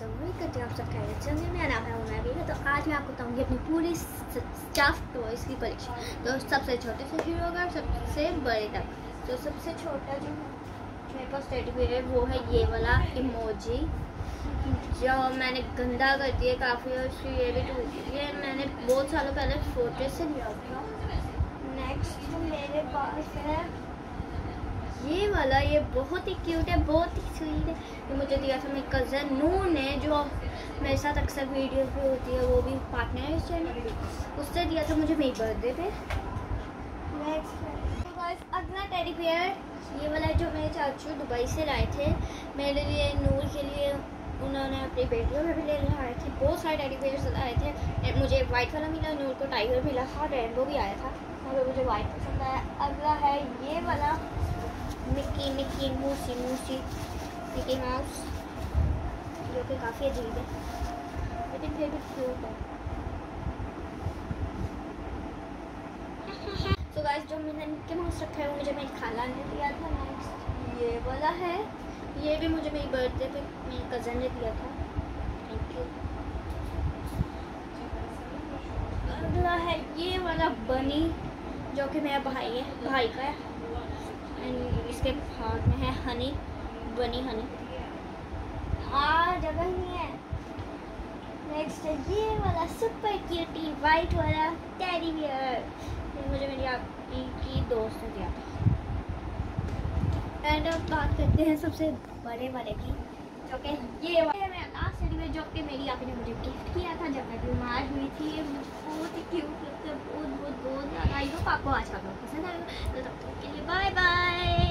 सभी वही करते हैं आप सब खैरियत से होंगे मैं नाम है मैं भी है तो आज मैं आपको बताऊँगी अपनी पूरी स्टाफ टॉयस की परीक्षा तो सबसे छोटे से शुरू होगा और सबसे बड़े तक तो सबसे छोटा जो मेरे पास सर्टिफिकेट है वो है ये वाला इमोजी जो मैंने गंदा कर दिया काफ़ी और उसकी ये भी टूट गई है मैंने बहुत सालों पहले फ़ोटो से लिया था नेक्स्ट मेरे पास है वाला, ये बहुत ही क्यूट है, बहुत ही स्वीट है। ये मुझे दिया था मेरे कज़न नू ने जो मेरे साथ अक्सर वीडियो पे होती है, वो भी पार्टनर है इस चैनल उससे दिया था मुझे मेरी बर्थडे पे। अगला टेडी बियर ये वाला जो मेरे चाचू दुबई से लाए थे। मेरे लिए नूर के लिए उन्होंने अपनी बेटियों में भी ले आए थे, बहुत सारे टेडी बियर्स आए थे। मुझे वाइट वाला मिला नूर को टाइगर मिला था रेनबो भी आया था। मगर मुझे वाइट पसंद आया। अगला है मिक्की मिक्की मूसी मूसी मिक्की माउस जो कि काफ़ी अजीब है। लेकिन फिर भी क्यूट है। तो गाइस जो मैंने मिक्की माउस रखा है, वो मुझे मेरी खाला ने दिया था नेक्स्ट ये वाला है। ये भी मुझे मेरी बर्थडे पे मेरी कज़न ने दिया था। थैंक यू अगला है ये वाला बनी जो कि मेरा भाई है, भाई का है। एंड इसके हाथ में है हनी बनी हनी आ जगह नहीं है। नेक्स्ट है ये वाला सुपर क्यूटी वाइट वाला टेडी बियर मुझे मेरी आपकी की दोस्त ने दिया एंड अब बात करते हैं सबसे बड़े वाले की। जो कि ये वाला लास्ट टेडी बियर जो कि मेरी आपने मुझे गिफ्ट किया था, जब मैं बीमार हुई थी, ये बहुत ही क्यूट लगता है, बहुत बहुत 色加工はしか残せない。バイバイ。